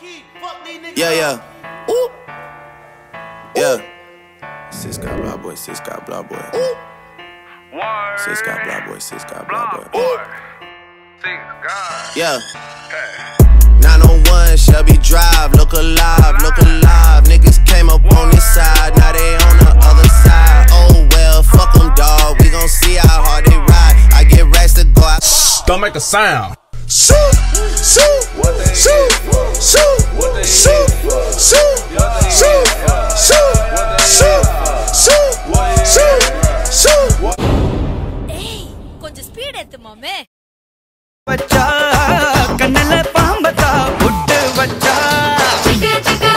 Yeah, yeah. Ooh. Yeah. Sis got blah boy, sis got blah boy. Ooh. Sis got blah boy, sis got blah boy. Ooh. Yeah. 901 Shelby Drive, look alive, look alive. Niggas came up on this side, now they on the other side. Oh well, fuck them, dog. We gon' see how hard they ride. I get racks to go out. Don't make a sound. Shoot, shoot, shoot. Speed ஏத்து மாமே வச்சா கண்ணல பாம்பத்தா புட்டு வச்சா. Chica, chica,